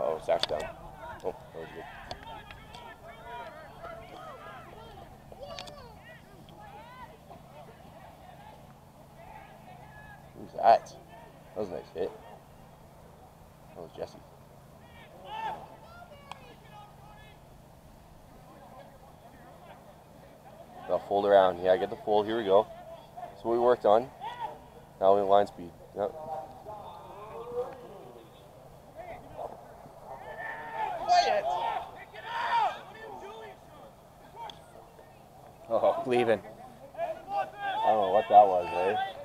Oh, Zach's down. Oh, that was good. Who's that? That was a nice hit. That was Jesse. Now fold around. Yeah, I get the fold. Here we go. That's what we worked on. Now we line speed. Yep. Oh, Leaving. I don't know what that was, eh?